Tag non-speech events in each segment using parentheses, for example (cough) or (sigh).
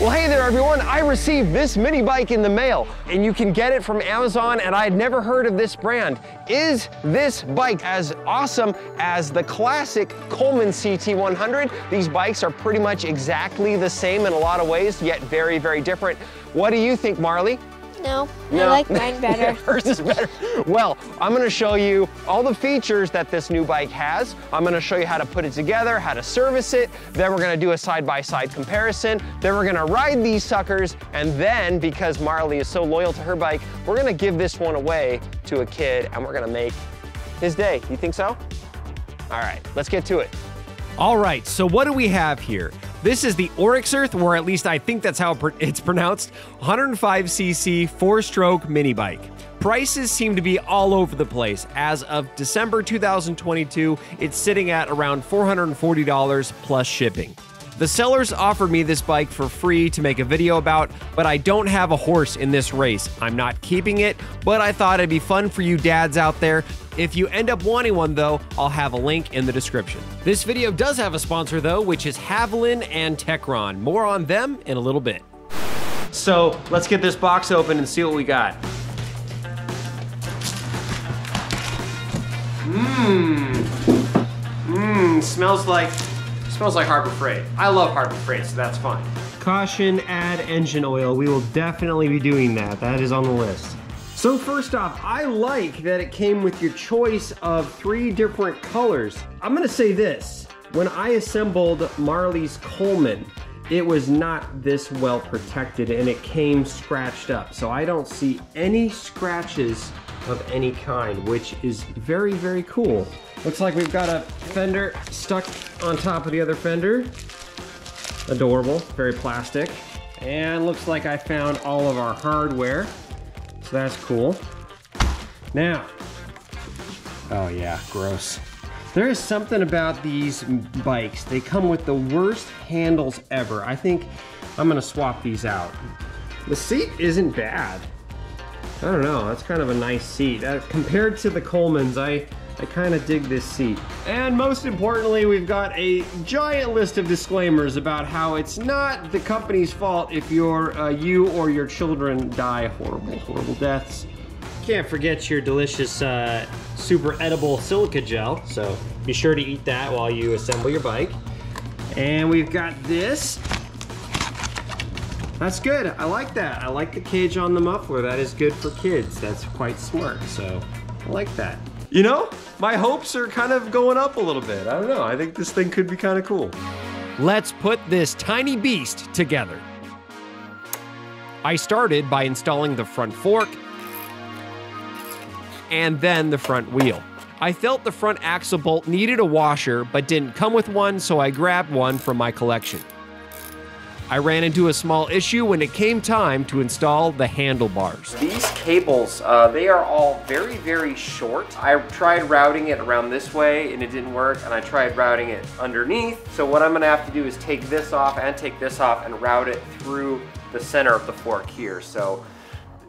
Well, hey there, everyone. I received this mini bike in the mail, and you can get it from Amazon, and I had never heard of this brand. Is this bike as awesome as the classic Coleman CT100? These bikes are pretty much exactly the same in a lot of ways, yet very, very different. What do you think, Marley? No, I like mine (laughs) better. Hers is better. Well, I'm gonna show you all the features that this new bike has. I'm gonna show you how to put it together, how to service it. Then we're gonna do a side-by-side -side comparison. Then we're gonna ride these suckers. And then, because Marley is so loyal to her bike, we're gonna give this one away to a kid and we're gonna make his day. You think so? All right, let's get to it. All right, so what do we have here? This is the Oryx Earth, or at least I think that's how it's pronounced, 105cc four-stroke mini bike. Prices seem to be all over the place. As of December 2022, it's sitting at around $440 plus shipping. The sellers offered me this bike for free to make a video about, but I don't have a horse in this race. I'm not keeping it, but I thought it'd be fun for you dads out there. If you end up wanting one though, I'll have a link in the description. This video does have a sponsor though, which is Havoline and Techron. More on them in a little bit. So let's get this box open and see what we got. Mmm. Mmm, smells like Smells like Harbor Freight. I love Harbor Freight, so that's fine. Caution, add engine oil. We will definitely be doing that. That is on the list. So first off, I like that it came with your choice of three different colors. I'm gonna say this, when I assembled Marley's Coleman, it was not this well protected and it came scratched up. So I don't see any scratches of any kind, which is very, very cool. Looks like we've got a fender stuck on top of the other fender. Adorable, very plastic. And looks like I found all of our hardware. So that's cool. Now, oh yeah, gross. There is something about these bikes. They come with the worst handles ever. I think I'm gonna swap these out. The seat isn't bad. I don't know, that's kind of a nice seat. Uh, compared to the Colemans, I, I kind of dig this seat. And most importantly, we've got a giant list of disclaimers about how it's not the company's fault if your, uh, you or your children die horrible, horrible deaths. Can't forget your delicious, uh, super edible silica gel, so be sure to eat that while you assemble your bike. And we've got this that's good. I like that. I like the cage on the muffler. That is good for kids. That's quite smart. So I like that. You know, my hopes are kind of going up a little bit. I don't know. I think this thing could be kind of cool. Let's put this tiny beast together. I started by installing the front fork and then the front wheel. I felt the front axle bolt needed a washer, but didn't come with one, so I grabbed one from my collection. I ran into a small issue when it came time to install the handlebars. These cables, uh, they are all very, very short. I tried routing it around this way and it didn't work, and I tried routing it underneath. So what I'm gonna have to do is take this off and take this off and route it through the center of the fork here. So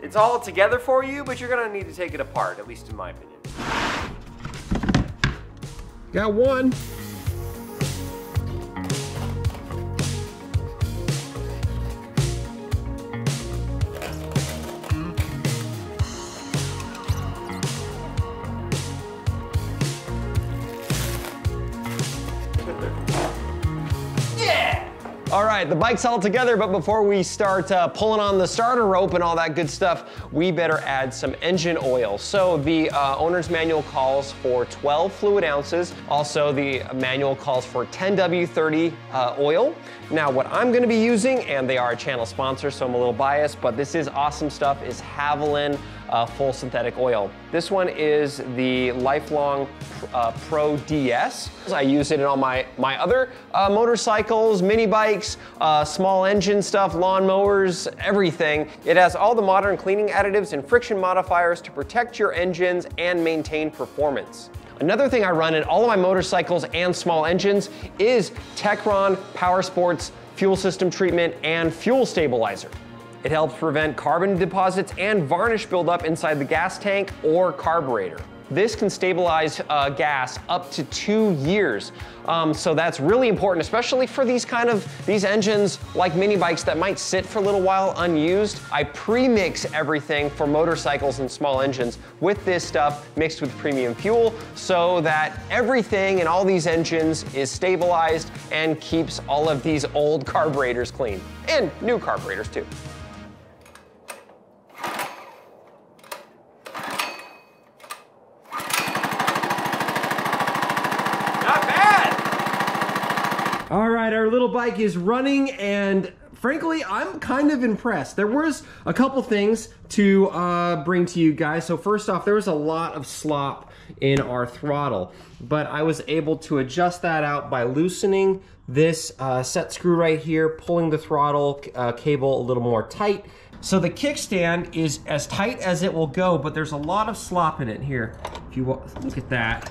it's all together for you, but you're gonna need to take it apart, at least in my opinion. Got one. All right, the bike's all together, but before we start uh, pulling on the starter rope and all that good stuff, we better add some engine oil. So the uh, owner's manual calls for 12 fluid ounces. Also, the manual calls for 10W30 uh, oil. Now, what I'm gonna be using, and they are a channel sponsor, so I'm a little biased, but this is awesome stuff, is Havoline uh, full synthetic oil. This one is the Lifelong uh, Pro DS. I use it in all my, my other uh, motorcycles, mini bikes, uh, small engine stuff, lawn mowers, everything. It has all the modern cleaning additives and friction modifiers to protect your engines and maintain performance. Another thing I run in all of my motorcycles and small engines is Techron Power Sports fuel system treatment and fuel stabilizer. It helps prevent carbon deposits and varnish buildup inside the gas tank or carburetor. this can stabilize uh, gas up to two years. Um, so that's really important, especially for these kind of, these engines like mini bikes that might sit for a little while unused. I pre-mix everything for motorcycles and small engines with this stuff mixed with premium fuel so that everything in all these engines is stabilized and keeps all of these old carburetors clean and new carburetors too. All right, our little bike is running and frankly, I'm kind of impressed. There was a couple things to uh, bring to you guys. So first off, there was a lot of slop in our throttle, but I was able to adjust that out by loosening this uh, set screw right here, pulling the throttle uh, cable a little more tight. So the kickstand is as tight as it will go, but there's a lot of slop in it here. If you look at that,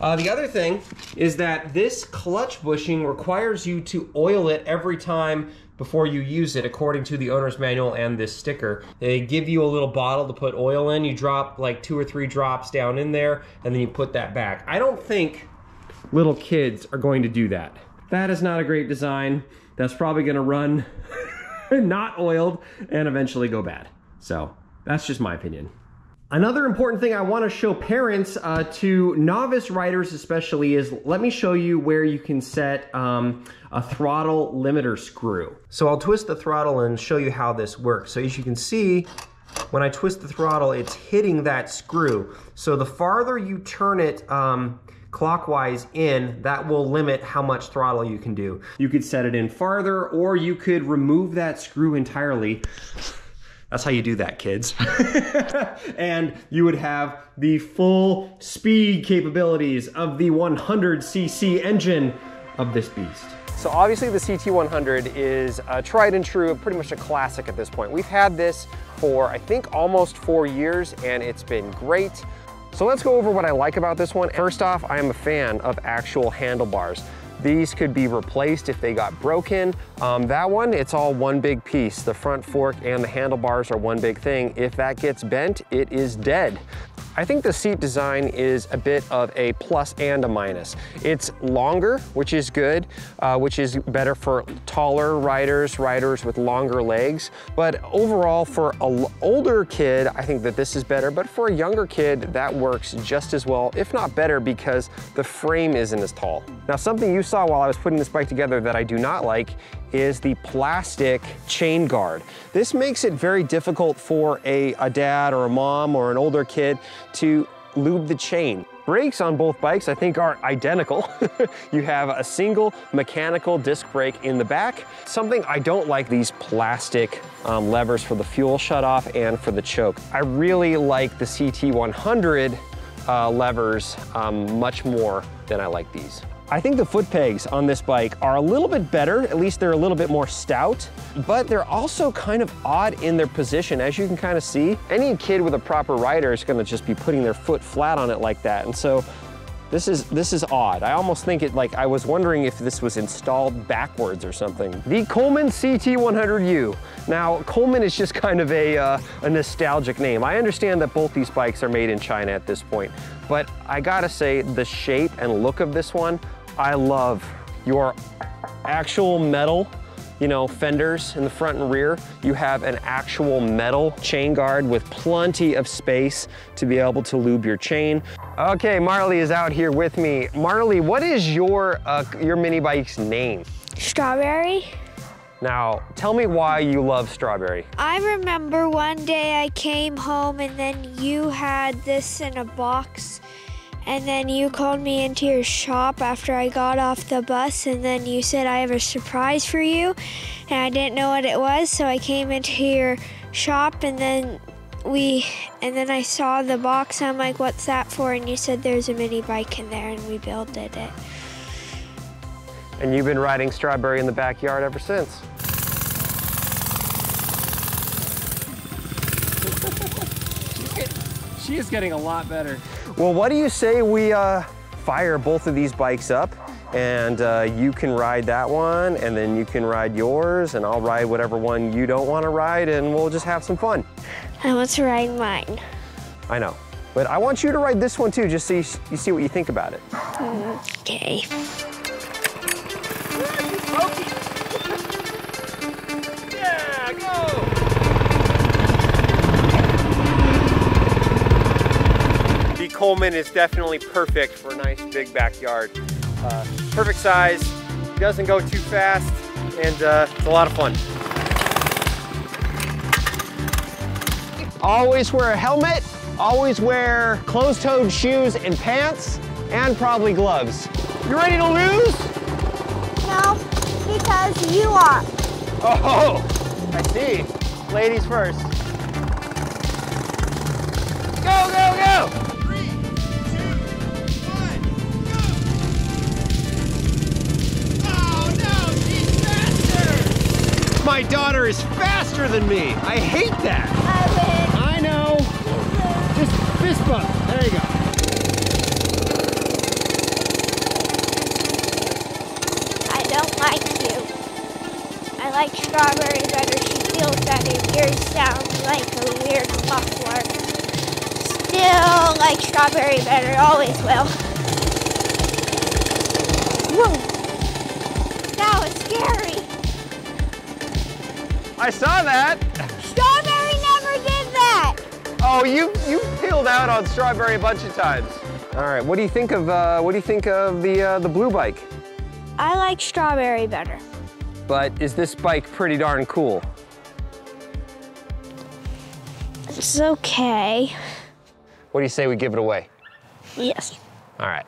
uh, the other thing is that this clutch bushing requires you to oil it every time before you use it according to the owner's manual and this sticker. They give you a little bottle to put oil in. You drop like two or three drops down in there and then you put that back. I don't think little kids are going to do that. That is not a great design. That's probably gonna run (laughs) not oiled and eventually go bad. So that's just my opinion. Another important thing I want to show parents uh, to novice riders especially is let me show you where you can set um, a throttle limiter screw. So I'll twist the throttle and show you how this works. So as you can see, when I twist the throttle, it's hitting that screw. So the farther you turn it um, clockwise in, that will limit how much throttle you can do. You could set it in farther or you could remove that screw entirely. That's how you do that, kids. (laughs) (laughs) and you would have the full speed capabilities of the 100cc engine of this beast. So obviously the CT100 is a tried and true, pretty much a classic at this point. We've had this for, I think, almost four years, and it's been great. So let's go over what I like about this one. First off, I am a fan of actual handlebars. These could be replaced if they got broken. Um, that one, it's all one big piece. The front fork and the handlebars are one big thing. If that gets bent, it is dead. I think the seat design is a bit of a plus and a minus. It's longer, which is good, uh, which is better for taller riders, riders with longer legs. But overall, for an older kid, I think that this is better. But for a younger kid, that works just as well, if not better, because the frame isn't as tall. Now, something you saw while I was putting this bike together that I do not like is the plastic chain guard. This makes it very difficult for a, a dad or a mom or an older kid to lube the chain. Brakes on both bikes I think are identical. (laughs) you have a single mechanical disc brake in the back. Something I don't like these plastic um, levers for the fuel shutoff and for the choke. I really like the CT100 uh, levers um, much more than I like these. I think the foot pegs on this bike are a little bit better, at least they're a little bit more stout, but they're also kind of odd in their position. As you can kind of see, any kid with a proper rider is gonna just be putting their foot flat on it like that. And so this is, this is odd. I almost think it like, I was wondering if this was installed backwards or something. The Coleman CT100U. Now, Coleman is just kind of a, uh, a nostalgic name. I understand that both these bikes are made in China at this point, but I gotta say the shape and look of this one, I love your actual metal you know, fenders in the front and rear. You have an actual metal chain guard with plenty of space to be able to lube your chain. Okay, Marley is out here with me. Marley, what is your, uh, your mini bike's name? Strawberry. Now, tell me why you love strawberry. I remember one day I came home and then you had this in a box and then you called me into your shop after I got off the bus, and then you said, I have a surprise for you. And I didn't know what it was, so I came into your shop, and then we, and then I saw the box. I'm like, what's that for? And you said, there's a mini bike in there, and we builded it. And you've been riding strawberry in the backyard ever since. (laughs) she is getting a lot better. Well, what do you say we uh, fire both of these bikes up and uh, you can ride that one and then you can ride yours and I'll ride whatever one you don't want to ride and we'll just have some fun. I want to ride mine. I know. But I want you to ride this one too, just so you, you see what you think about it. Okay. Yeah, go! Coleman is definitely perfect for a nice big backyard. Uh, perfect size, doesn't go too fast, and uh, it's a lot of fun. Always wear a helmet, always wear closed-toed shoes and pants, and probably gloves. You ready to lose? No, because you are. Oh, I see. Ladies first. My daughter is faster than me. I hate that. I I know. Just fist bump. There you go. I don't like you. I like strawberry better. She feels that better. Yours sounds like a weird muffler. Still like strawberry better. Always will. Whoa. That was scary. I saw that. Strawberry never did that. Oh, you you peeled out on strawberry a bunch of times. All right. What do you think of uh, what do you think of the uh, the blue bike? I like strawberry better. But is this bike pretty darn cool? It's okay. What do you say we give it away? Yes. All right.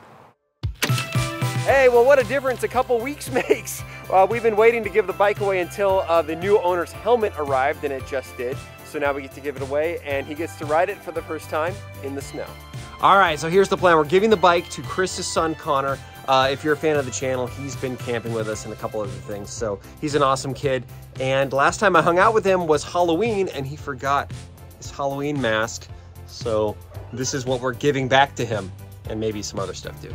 Hey, well, what a difference a couple weeks (laughs) makes. Uh, we've been waiting to give the bike away until uh, the new owner's helmet arrived, and it just did. So now we get to give it away, and he gets to ride it for the first time in the snow. All right, so here's the plan. We're giving the bike to Chris's son, Connor. Uh, if you're a fan of the channel, he's been camping with us and a couple other things. So he's an awesome kid. And last time I hung out with him was Halloween, and he forgot his Halloween mask. So this is what we're giving back to him, and maybe some other stuff too.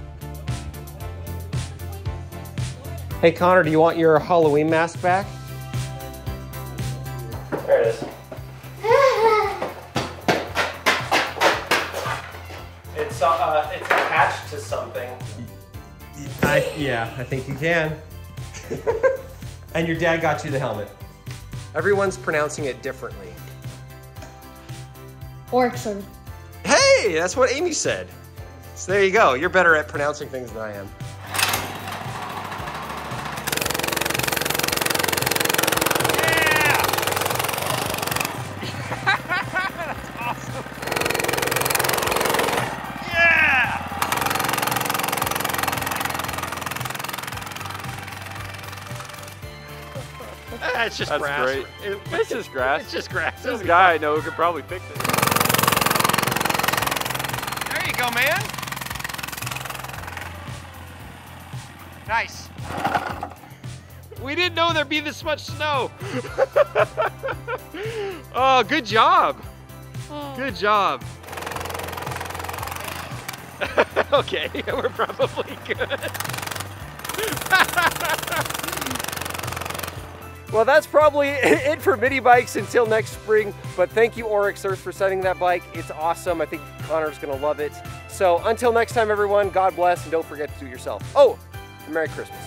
Hey Connor, do you want your Halloween mask back? There it is. (laughs) It's uh, it's attached to something. I yeah, I think you can. (laughs) and your dad got you the helmet. Everyone's pronouncing it differently. Orkson. Hey, that's what Amy said. So there you go. You're better at pronouncing things than I am. (laughs) It's just That's grass. great. It- It's just (laughs) grass. It's just grass. This guy I know who could probably fix it. There you go, man. Nice. We didn't know there'd be this much snow. (laughs) oh, good job. Oh. Good job. okay, we're probably good. Well, that's probably (laughs) it for mini bikes until next spring. But thank you, Oryx Earth, for sending that bike. It's awesome. I think Connor's gonna love it. So until next time, everyone, God bless, and don't forget to do it yourself. Oh, Merry Christmas.